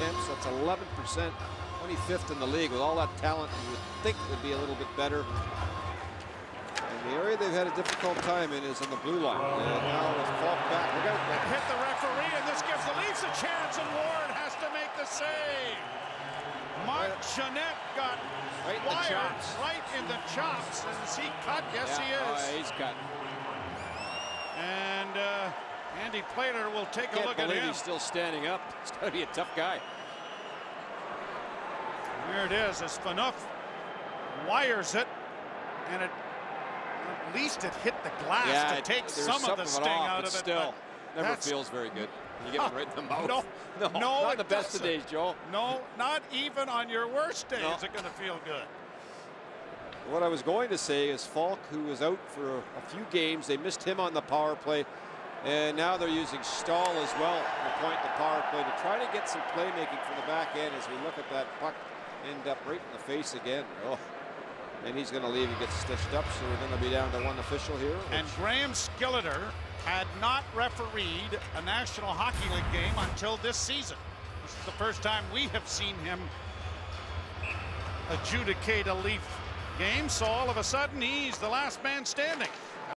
attempts. That's 11 percent, 25th in the league. With all that talent, you would think it would be a little bit better. And the area they've had a difficult time in is on the blue line. And now it's Faulk back, look out! Hit the referee, and this gives the Leafs a chance, and Ward has to make the save. Marc Joannette got Right in the wired chops. right in the chops. And is he cut? Yes, Yeah, he is. he's cut. And uh, Andy Plater will take a Can't look at him. he's still standing up. He's got to be a tough guy. There it is, as Phaneuf wires it, and it at least it hit the glass yeah, to it- take some of the sting off, out of it. Still, never feels very good. You get it right in the mouth. No, no, no, not the best of doesn't. days, Joe. No, not even on your worst day No. is it going to feel good. What I was going to say is Faulk, who was out for a, a few games, they missed him on the power play, and now they're using Staal as well to point the power play to try to get some playmaking from the back end as we look at that puck end up right in the face again. Oh. And he's going to leave. He gets stitched up, so we're going to be down to one official here. And Graham Skilliter had not refereed a National Hockey League game until this season. This is the first time we have seen him adjudicate a Leaf game, so all of a sudden he's the last man standing.